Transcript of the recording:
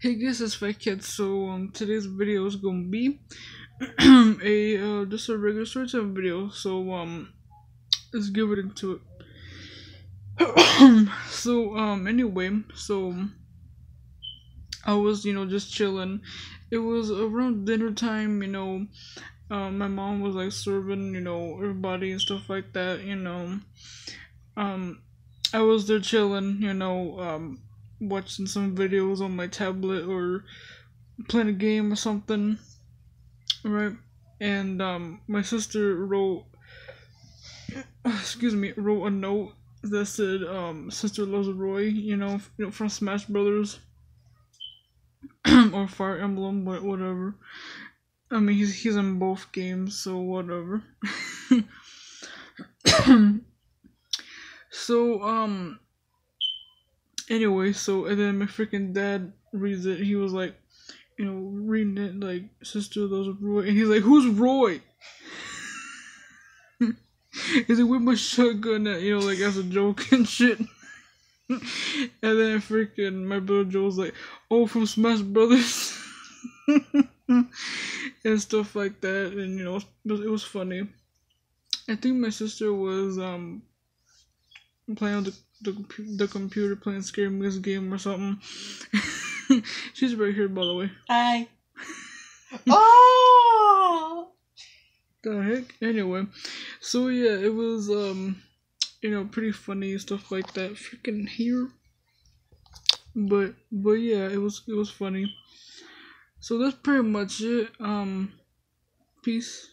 Hey guys, it's Phat. So um, today's video is gonna be a uh, just a regular story time video. So um, let's give it into it. so um, anyway, so I was you know just chilling. It was around dinner time. You know, um, my mom was like serving you know everybody and stuff like that. You know, um, I was there chilling. You know, um watching some videos on my tablet or playing a game or something, right? And um, my sister wrote, excuse me, wrote a note that said, um, "Sister loves Roy," you know, you know, from Smash Brothers or Fire Emblem, but whatever. I mean, he's he's in both games, so whatever. so um Anyway, so and then my freaking dad reads it. He was like, you know, reading it like sister those Roy, and he's like, who's Roy? Is it with my shotgun? At, you know, like as a joke and shit. and then freaking my brother Joe was like, oh, from Smash Brothers. and stuff like that, and you know, it was, it was funny. I think my sister was um playing on the the, the computer playing Scary Moose game or something. She's right here, by the way. Hi. oh. The heck? Anyway, so yeah, it was um, you know, pretty funny stuff like that. Freaking here. But but yeah, it was it was funny. So that's pretty much it. Um, peace.